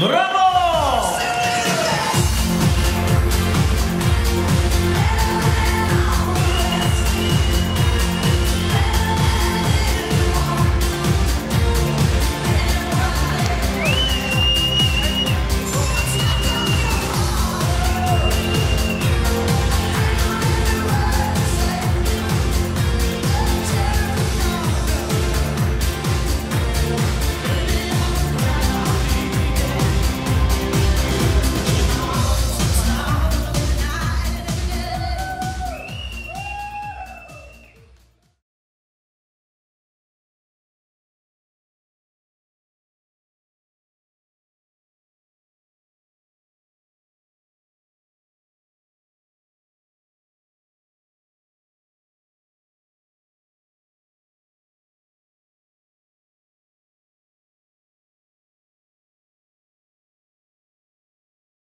Браво!